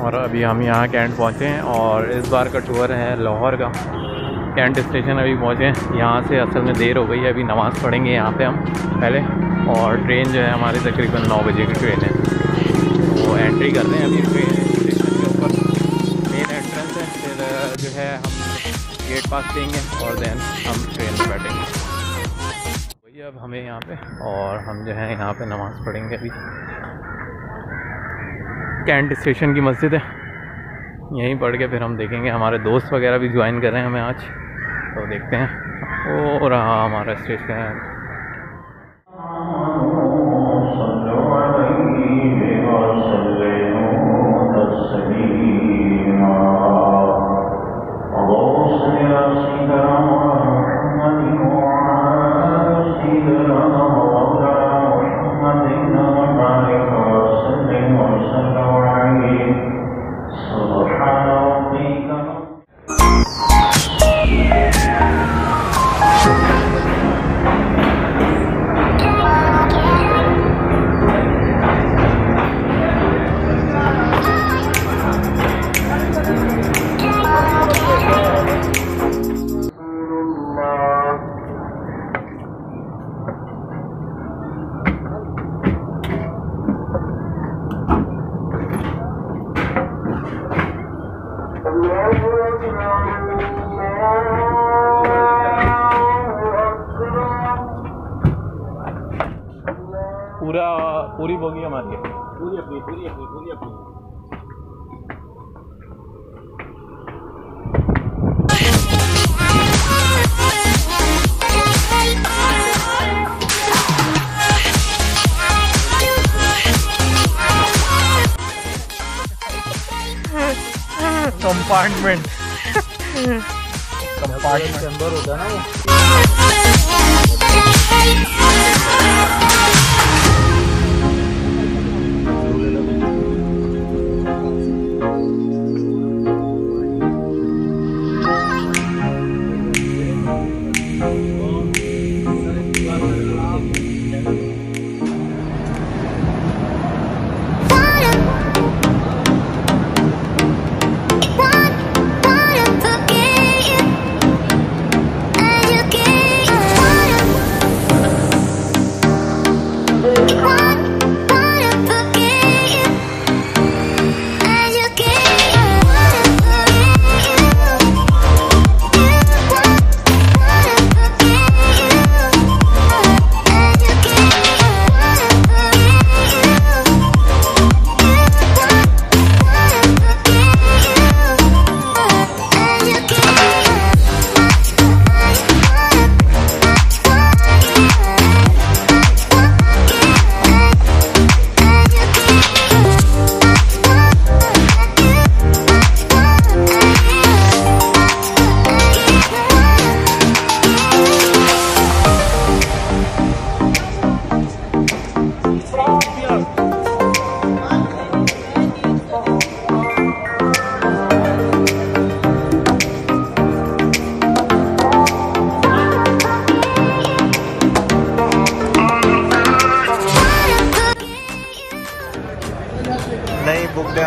और अभी हम यहाँ कैंट पहुँचे हैं और इस बार का टूर है लाहौर का। कैंट स्टेशन अभी पहुँचे हैं। यहाँ से असल में देर हो गई है, अभी नमाज़ पढ़ेंगे यहाँ पे हम पहले। और ट्रेन जो है हमारी तकरीबन नौ बजे की ट्रेन है। वो एंट्री कर रहे हैं अभी ट्रेन स्टेशन के ऊपर। मेन एंट्रेंस है, फिर जो है हम गेट पास देंगे और देन हम ट्रेन में बैठेंगे। वही अब हमें यहाँ पे और हम जो है यहाँ पे नमाज़ पढ़ेंगे अभी। कैंट स्टेशन की मस्जिद है। यहीं पढ़ के फिर हम देखेंगे। हमारे दोस्त वगैरह भी ज्वाइन कर रहे हैं हमें आज। तो देखते हैं। ओ रहा हमारा स्टेशन पूरा पूरी बोगी हमारी है। पूरी अपनी पूरी अपनी पूरी अपनी। कंपार्टमेंट कंपार्टमेंट चैम्बर होता है ना वो।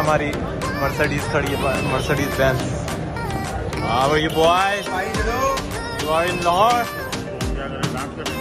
हमारी मर्सडीज खड़ी है मर्सडीज बैंस हाँ भाई boy you are in Lahore